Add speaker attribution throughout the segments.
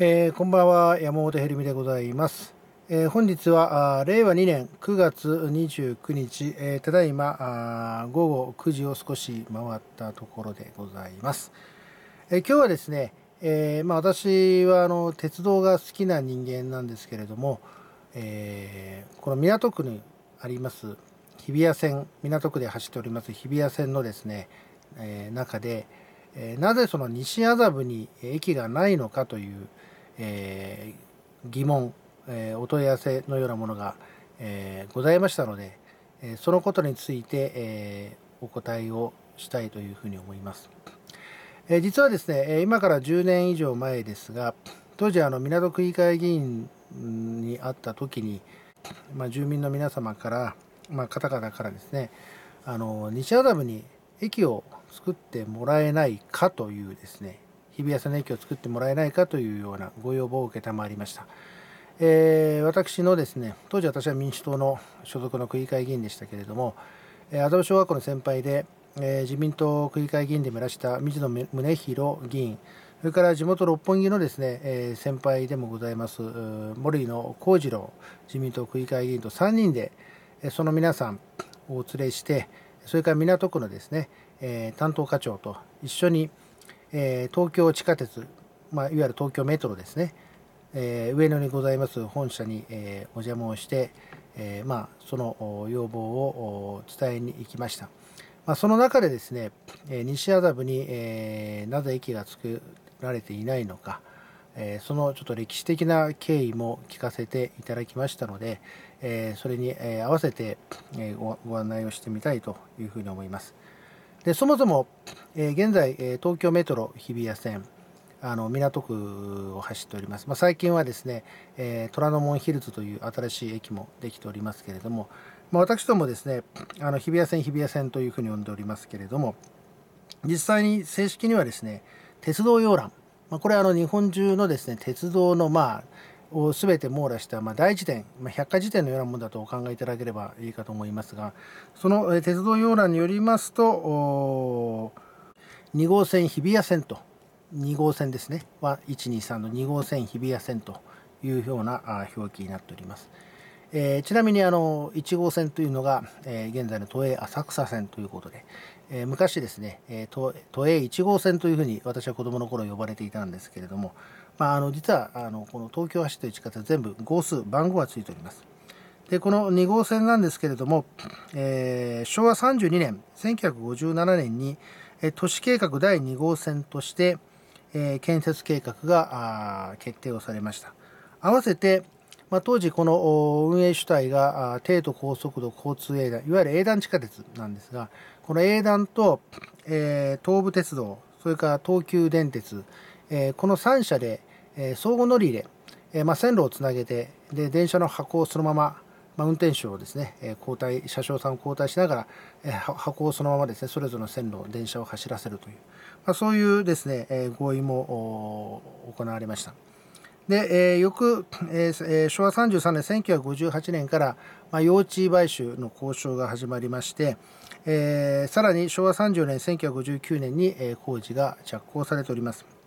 Speaker 1: えー、こんばんは山本ヘルミでございます、えー、本日は令和2年9月29日、えー、ただいま午後9時を少し回ったところでございます、え今日はですね、えまあ、私はあの鉄道が好きな人間なんですけれども、えこの港区にあります日比谷線港区で走っております日比谷線のですね、え中で、えなぜその西麻布に駅がないのかという、えー、疑問、えー、お問い合わせのようなものが、えー、ございましたので、えそのことについて、えお答えをしたいというふうに思います。え実はですね今から10年以上前ですが当時あの港区議会議員に会った時に、まあ、住民の皆様から、まあ、方々からですねあの西麻布に駅を作ってもらえないかというですね日比谷線の駅を作ってもらえないかというようなご要望を承りました。えー、私のですね当時私は民主党の所属の区議会議員でしたけれども麻布小学校の先輩で、えー、自民党区議会議員でもいらした水野宗弘議員それから地元六本木のですね、えー、先輩でもございます森野幸次郎自民党区議会議員と3人でその皆さんをお連れしてそれから港区のですね、え担当課長と一緒にえー、東京地下鉄、まあ、いわゆる東京メトロですね、えー、上野にございます本社に、えー、お邪魔をして、えまあ、その要望を伝えに行きました。まあ、その中でですね、え西麻布に、えなぜ駅が作られていないのか、えそのちょっと歴史的な経緯も聞かせていただきましたので、えそれに、え合わせて、えご案内をしてみたいというふうに思います。でそもそも、え、現在、え、東京メトロ日比谷線あの港区を走っております、まあ、最近はですね、え、虎ノ門ヒルズという新しい駅もできておりますけれども、まあ、私どもですねあの日比谷線日比谷線というふうに呼んでおりますけれども実際に正式にはですね鉄道遊覧、まあ、これはあの日本中のですね鉄道のまあを全て網羅した、まあ、大辞典、まあ、百科事典のようなものだとお考えいただければいいかと思いますがその鉄道要覧によりますと2号線日比谷線と2号線ですねは123の2号線日比谷線というような表記になっております。えー、ちなみにあの1号線というのが、えー、現在の都営浅草線ということで、えー、昔ですね、え都営1号線というふうに私は子どもの頃呼ばれていたんですけれども、まあ、あの実はあのこの東京走っている地下鉄全部号数番号がついております。でこの2号線なんですけれども、えー、昭和32年1957年に、え都市計画第2号線として、えー、建設計画が決定をされました。合わせて、まあ、当時この運営主体が低都高速度交通営団いわゆる営団地下鉄なんですがこの営団と、えー、東武鉄道それから東急電鉄、えー、この3社でえ相互乗り入れ、えまあ、線路をつなげてで電車の箱をそのまま、まあ、運転手をですね、え交代車掌さんを交代しながら、え箱をそのままですねそれぞれの線路電車を走らせるという、まあ、そういうですね、え合意も行われました。で、えー、翌、えー、昭和33年1958年から、まあ、用地買収の交渉が始まりまして、えー、さらに昭和30年1959年に、えー、工事が着工されております。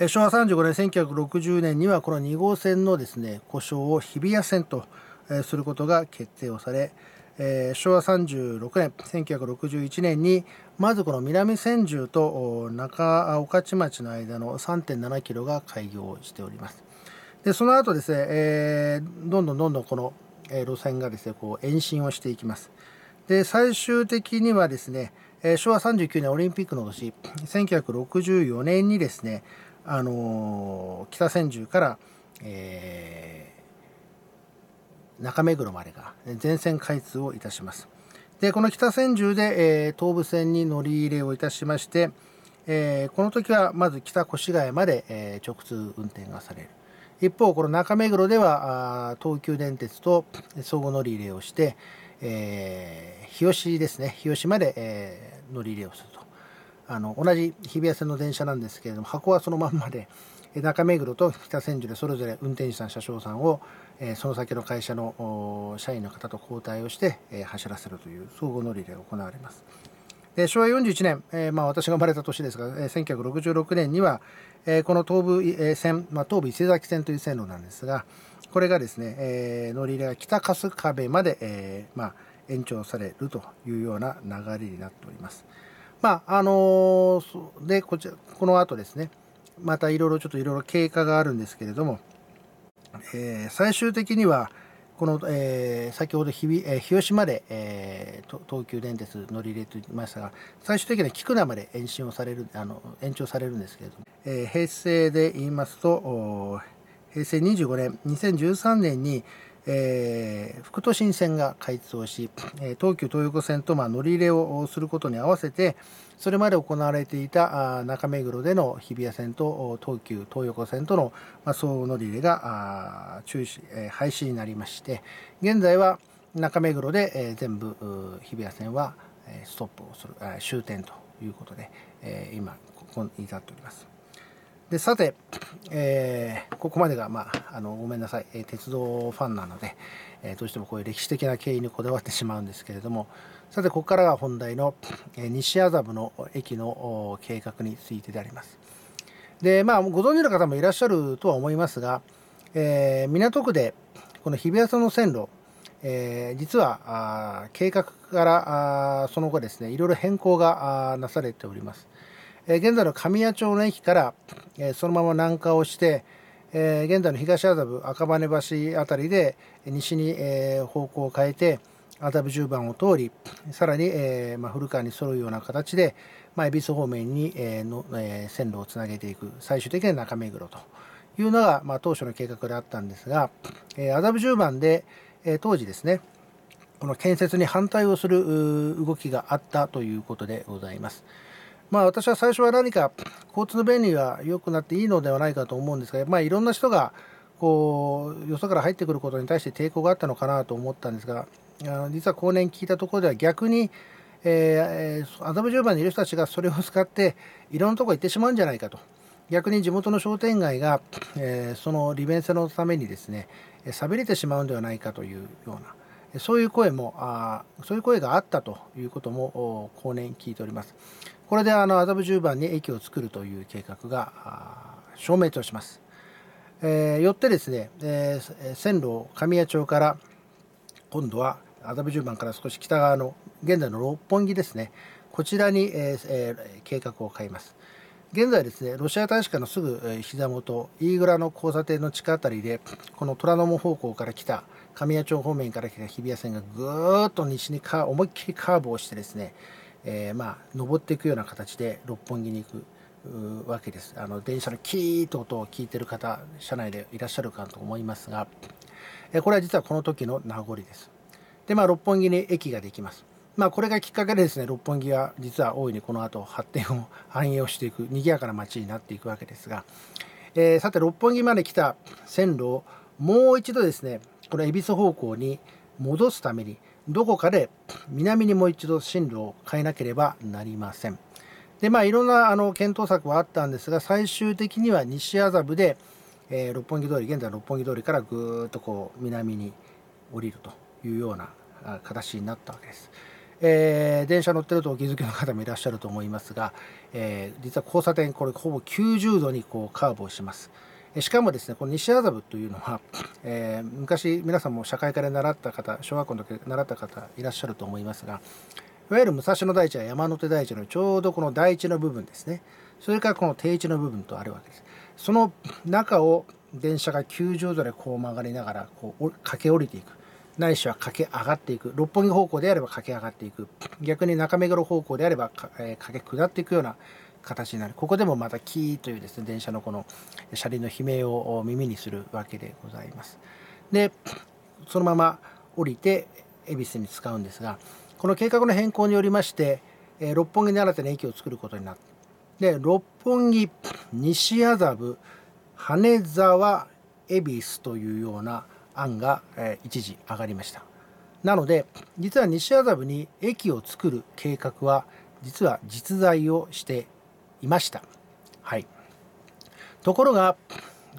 Speaker 1: 昭和35年1960年にはこの2号線のですね故障を日比谷線とすることが決定をされ、昭和36年1961年にまずこの南千住と中御徒町の間の3.7キロが開業しております。でその後ですね、えー、どんどんどんどんこの路線がですねこう延伸をしていきます。で最終的にはですね昭和39年オリンピックの年1964年にですねあの北千住から、えー、中目黒までが全線開通をいたします。でこの北千住で、えー、東武線に乗り入れをいたしまして、えー、この時はまず北越谷まで、えー、直通運転がされる。一方この中目黒では東急電鉄と相互乗り入れをして、えー、日吉ですね日吉まで、え、乗り入れをする。あの同じ日比谷線の電車なんですけれども箱はそのまんまで中目黒と北千住でそれぞれ運転手さん車掌さんを、えその先の会社の社員の方と交代をして、え走らせるという相互乗り入れが行われます。で昭和41年、えーまあ、私が生まれた年ですが、えー、1966年には、えー、この東武、えー、線、まあ、東武伊勢崎線という線路なんですがこれがですね、えー、乗り入れが北春日部まで、えまあ、延長されるというような流れになっております。まああのー、でこちらこの後ですね。またいろいろちょっといろいろ経過があるんですけれども、えー、最終的にはこの、えー、先ほど日、えー、日吉まで、えー、東急電鉄乗り入れと言いましたが最終的には菊名まで延伸をされるあの延長されるんですけれども、えー、平成で言いますと平成25年2013年に、えー、副都心線が開通し、えー、東急東横線とまあ乗り入れをすることに合わせてそれまで行われていた中目黒での日比谷線と東急東横線との、まあ、相互乗り入れが中止、えー、廃止になりまして現在は中目黒で、えー、全部日比谷線はストップをする終点ということで、えー、今ここに至っております。でさて、えー、ここまでが、まあ、あのごめんなさい、えー、鉄道ファンなので、えー、どうしてもこういう歴史的な経緯にこだわってしまうんですけれどもさてここからが本題の、え西麻布の駅の計画についてであります。でまあご存知の方もいらっしゃるとは思いますが、え港区でこの日比谷線の線路え、実は計画からその後ですねいろいろ変更がなされております。現在の神谷町の駅から、えそのまま南下をして、え現在の東麻布赤羽橋辺りで西に、え方向を変えて麻布十番を通りさらに、えま古川に沿うような形で、ま恵比寿方面に、えのえ線路をつなげていく最終的には中目黒というのが、ま当初の計画であったんですが、え麻布十番で、え当時ですねこの建設に反対をする動きがあったということでございます。まあ私は最初は何か交通の便利が良くなっていいのではないかと思うんですが、まあいろんな人がこうよそから入ってくることに対して抵抗があったのかなと思ったんですがあの、実は後年聞いたところでは逆に、えー、麻布十番にいる人たちがそれを使っていろんなとこ行ってしまうんじゃないかと。逆に地元の商店街が、えー、その利便性のためにですね寂れてしまうんではないかというようなそういう声もあそういう声があったということも後年聞いております。これであの麻布十番に駅を作るという計画が証明とします。えー、よってですね、えー、線路を神谷町から今度は麻布十番から少し北側の現在の六本木ですねこちらに、えーえー、計画を変えます。現在ですねロシア大使館のすぐ膝元飯倉の交差点の地下辺りでこの虎ノ門方向から来た神谷町方面から来た日比谷線がぐーっと西にか思いっきりカーブをしてですねえー、まあ登っていくような形で六本木に行くわけです。あの電車のキーッと音を聞いてる方車内でいらっしゃるかと思いますが、えこれは実はこの時の名残です。でまあ六本木に駅ができます。まあこれがきっかけでですね六本木は実は大いにこの後発展を 繁栄をしていく賑やかな街になっていくわけですが、えー、さて六本木まで来た線路をもう一度ですねこの恵比寿方向に戻すためにどこかで南にもう一度進路を変えなければなりません。でまあいろんなあの検討策はあったんですが最終的には西麻布で、えー、六本木通り現在六本木通りからぐーっとこう南に降りるというような形になったわけです。えー、電車乗ってるとお気づきの方もいらっしゃると思いますが、えー、実は交差点これほぼ90度にこうカーブをします。しかもですねこの西麻布というのは、えー、昔皆さんも社会科で習った方小学校の時習った方いらっしゃると思いますがいわゆる武蔵野台地や山手台地のちょうどこの台地の部分ですね。それからこの低地の部分とあるわけです。その中を電車が90度でこう曲がりながらこう駆け下りていく。ないしは駆け上がっていく。六本木方向であれば駆け上がっていく。逆に中目黒方向であれば、駆け下っていくような形になる。ここでもまたキーというですね電車のこの車輪の悲鳴を耳にするわけでございます。でそのまま降りて恵比寿に使うんですがこの計画の変更によりまして、え六本木に新たな駅を作ることになってで六本木西麻布羽沢恵比寿というような案が、え一時上がりました。なので実は西麻布に駅を作る計画は実は実在をしていました。はい、ところが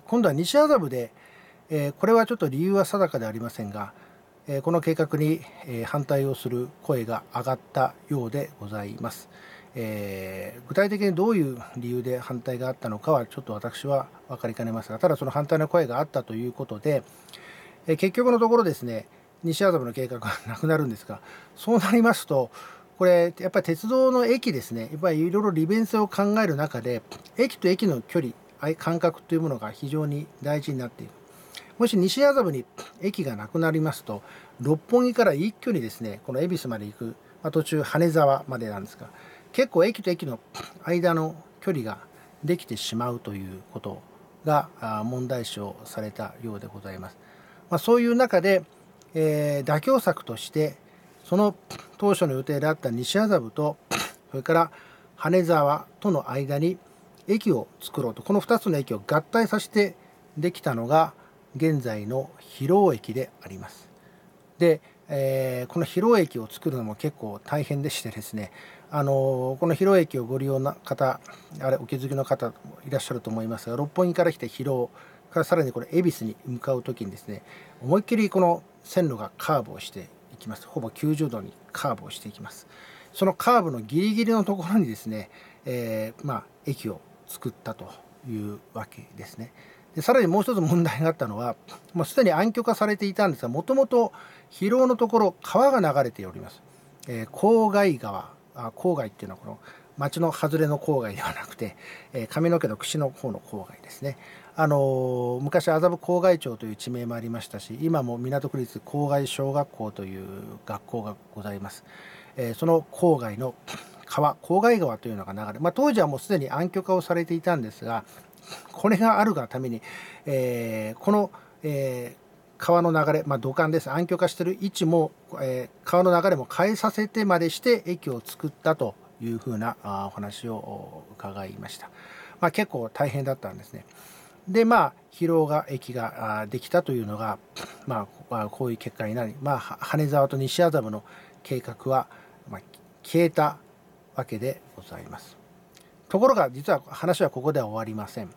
Speaker 1: 今度は西麻布で、えー、これはちょっと理由は定かでありませんがえこの計画に、え反対をする声が上がったようでございます。えー、具体的にどういう理由で反対があったのかはちょっと私は分かりかねますがただその反対の声があったということで、え結局のところですね西麻布の計画がなくなるんですがそうなりますとこれやっぱり鉄道の駅ですねやっぱりいろいろ利便性を考える中で駅と駅の距離間隔というものが非常に大事になっているもし西麻布に駅がなくなりますと六本木から一挙にですねこの恵比寿まで行く、まあ、途中羽沢までなんですが結構駅と駅の間の距離ができてしまうということが問題視をされたようでございます。まあ、そういう中で、えー、妥協策としてその当初の予定であった西麻布と それから羽沢との間に駅を作ろうとこの2つの駅を合体させてできたのが現在の広尾駅であります。で、えー、この広尾駅を作るのも結構大変でしてですねあのこの広尾駅をご利用な方あれお気づきの方もいらっしゃると思いますが六本木から来て広尾からさらにこれ恵比寿に向かう時にですね思いっきりこの線路がカーブをしていきます。ほぼ90度にカーブをしていきます。そのカーブのギリギリのところにですね、えー、まあ、駅を作ったというわけですね。でさらにもう一つ問題があったのはもうすでに暗渠化されていたんですがもともと広尾のところ川が流れております、えー、郊外川。あ郊外っていうのはこの町の外れの郊外ではなくて、えー、髪の毛の櫛の方の郊外ですね。あの昔麻布郊外町という地名もありましたし今も港区立郊外小学校という学校がございます、えー、その郊外の川郊外川というのが流れ、まあ、当時はもうすでに暗渠化をされていたんですがこれがあるがために、えー、この、えー、川の流れ、まあ、土管です。暗渠化している位置も、えー、川の流れも変えさせてまでして駅を作ったというふうなお話を伺いました、まあ、結構大変だったんですね。でまあ疲労が駅ができたというのが、まあ、こういう結果になり、まあ、羽沢と西麻布の計画は、まあ、消えたわけでございます。ところが実は話はここでは終わりません。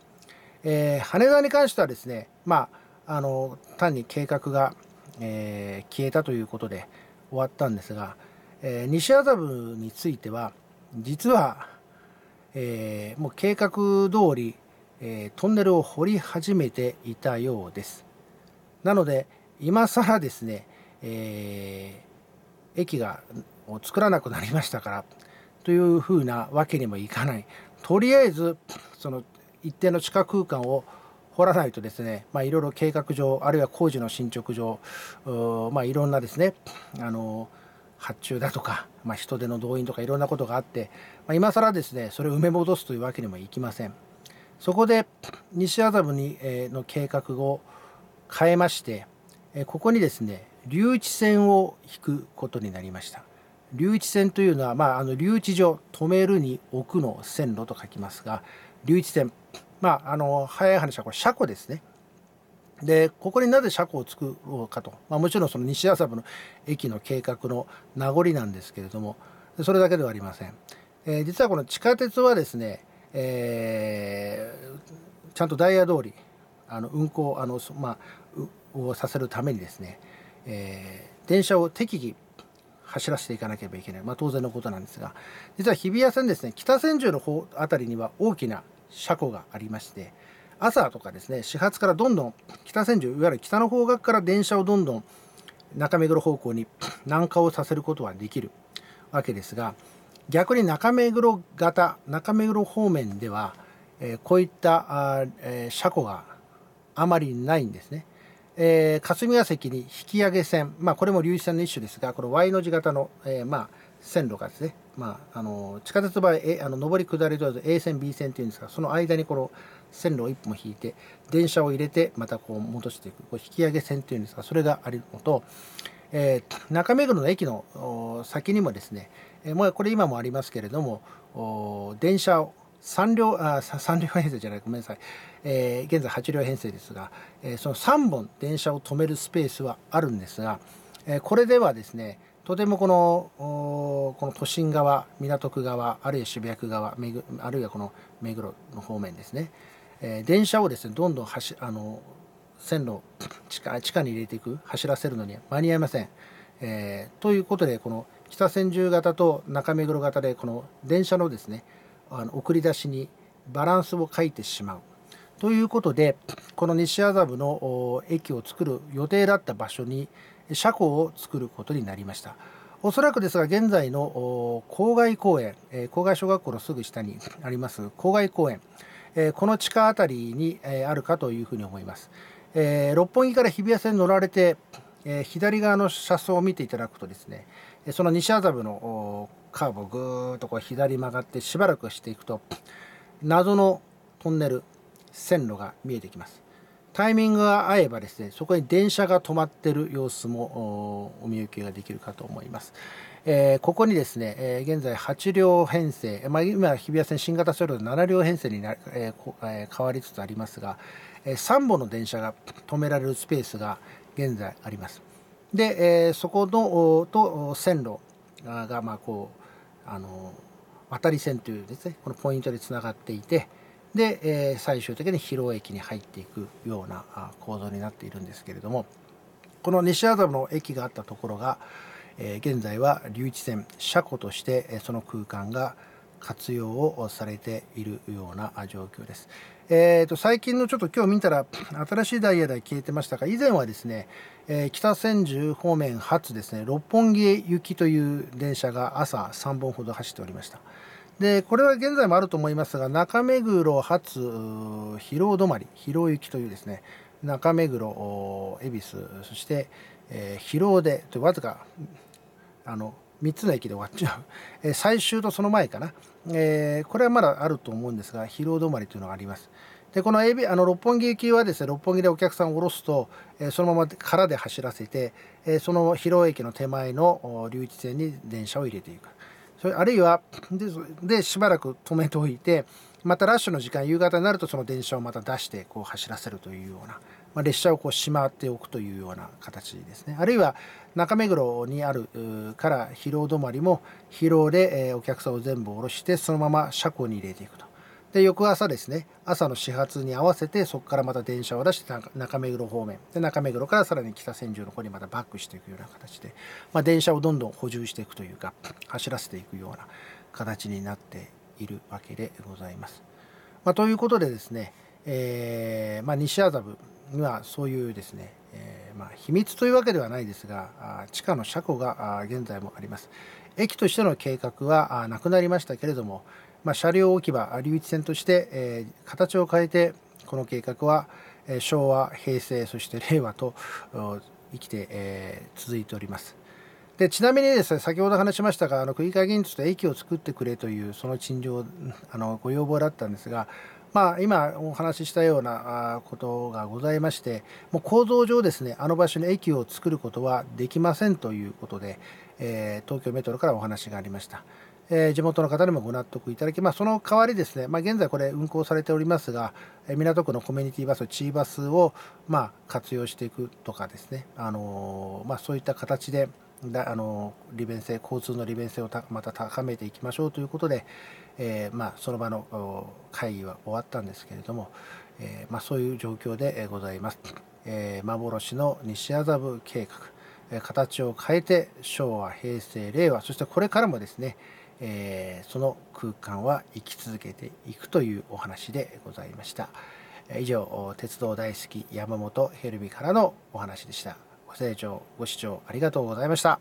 Speaker 1: えー、羽田に関してはですね、まあ、あの単に計画が、えー、消えたということで終わったんですが、えー、西麻布については実は、えー、もう計画通りえー、トンネルを掘り始めていたようです。なので今更ですね、えー、駅が作らなくなりましたからというふうなわけにもいかないとりあえずその一定の地下空間を掘らないとですね、まあ、いろいろ計画上あるいは工事の進捗上まあ、いろんなですねあの発注だとか、まあ、人手の動員とかいろんなことがあって、まあ、今更ですねそれを埋め戻すというわけにもいきません。そこで西麻布に、えの計画を変えまして、えここにですね留置線を引くことになりました。留置線というのは、まあ、あの留置所止めるに置くの線路と書きますが留置線まああの早い話はこれ車庫ですね。でここになぜ車庫を作ろうかと、まあ、もちろんその西麻布の駅の計画の名残なんですけれどもそれだけではありません、えー、実はこの地下鉄はですねえー、ちゃんとダイヤ通りあの運行あの、まあ、をさせるためにですね、えー、電車を適宜走らせていかなければいけない、まあ、当然のことなんですが実は日比谷線ですね北千住の方辺りには大きな車庫がありまして朝とかですね始発からどんどん北千住いわゆる北の方角から電車をどんどん中目黒方向に南下をさせることはできるわけですが逆に中目黒型中目黒方面では、えー、こういったあ、えー、車庫があまりないんですね。えー、霞ヶ関に引き上げ線、まあ、これも粒子線の一種ですがこの Y の字型の、えー、まあ、線路がですね、まあ、あの地下鉄場合あの上り下りと A 線 B 線っていうんですがその間にこの線路を一本引いて電車を入れてまたこう戻していくこう引き上げ線っていうんですがそれがあるのと、えー、中目黒の駅の先にもですねえもうこれ今もありますけれども電車を3両あ3 両編成じゃないごめんなさい、えー、現在8両編成ですが、えー、その3本電車を止めるスペースはあるんですが、えー、これではですねとてもこのこの都心側港区側あるいは渋谷区側あるいはこの目黒の方面ですね、え電車をですねどんどん走あの線路地下地下に入れていく走らせるのに間に合いません。えー、ということでこの北千住型と中目黒型でこの電車のですねあの送り出しにバランスを書いてしまう。ということでこの西麻布の駅を作る予定だった場所に車庫を作ることになりました。おそらくですが現在の郊外公園郊外小学校のすぐ下にあります郊外公園この地下辺りにあるかというふうに思います。六本木から日比谷線に乗られて左側の車窓を見ていただくとですねその西麻布のカーブをぐーっとこう左曲がってしばらくしていくと謎のトンネル線路が見えてきます。タイミングが合えばですねそこに電車が止まっている様子もお見受けができるかと思います、えー、ここにですね、えー、現在8両編成、まあ、今日比谷線新型車両で7両編成にな、えー、変わりつつありますが、え3本の電車が止められるスペースが現在あります。で、えそこのと線路がまあこうあの渡り線というですねこのポイントでつながっていてで、えー、最終的に広尾駅に入っていくような構造になっているんですけれどもこの西麻布の駅があったところが、えー、現在は留置線車庫としてその空間が活用をされているような状況です。えーと、最近のちょっと今日見たら新しいダイヤで消えてましたが以前はですね、えー、北千住方面発ですね六本木へ行きという電車が朝3本ほど走っておりました。でこれは現在もあると思いますが中目黒発広尾止まり広行きというですね中目黒恵比寿そして、えー、広尾でわずかあの3つの駅で終わっちゃう、えー、最終とその前かな、えー、これはまだあると思うんですが広尾止まりというのがあります。でこのエビあの六本木行きはですね六本木でお客さんを降ろすと、えー、そのまま空で走らせて、え、その広尾駅の手前の留置線に電車を入れていく。それあるいはでしばらく止めておいてまたラッシュの時間夕方になるとその電車をまた出してこう走らせるというような、ま、列車をこうしまっておくというような形ですね。あるいは中目黒にあるから疲労止まりも疲労でお客さんを全部下ろしてそのまま車庫に入れていくと。で翌朝ですね朝の始発に合わせてそこからまた電車を出して中目黒方面。で中目黒からさらに北千住の方にまたバックしていくような形で、まあ、電車をどんどん補充していくというか走らせていくような形になっているわけでございます。まあ、ということでですね、えー、まあ、西麻布にはそういうですね、えー、ま秘密というわけではないですが地下の車庫が現在もあります。駅としての計画はなくなりましたけれどもまあ、車両置き場留置線として、えー、形を変えてこの計画は、え、昭和平成そして令和と生きて、えー、続いております。でちなみにですね先ほど話しましたがあの区議会議員として駅を作ってくれというその陳情あのご要望だったんですがまあ、今お話ししたようなことがございましてもう構造上ですねあの場所に駅を作ることはできませんということで、えー、東京メトロからお話がありました。えー、地元の方にもご納得いただき、まあ、その代わりですね、まあ、現在これ運行されておりますが、え、港区のコミュニティバス、チーバスを、ま、活用していくとかですね、あのー、まあ、そういった形で、だあの利便性交通の利便性をまた高めていきましょうということで、えー、まあ、その場の会議は終わったんですけれども、えー、まあ、そういう状況でございます。えー、幻の西麻布計画形を変えて昭和平成令和そしてこれからもですねえ、その空間は生き続けていくというお話でございました以上鉄道大好き山本ヘルミからのお話でしたご清聴ご視聴ありがとうございました。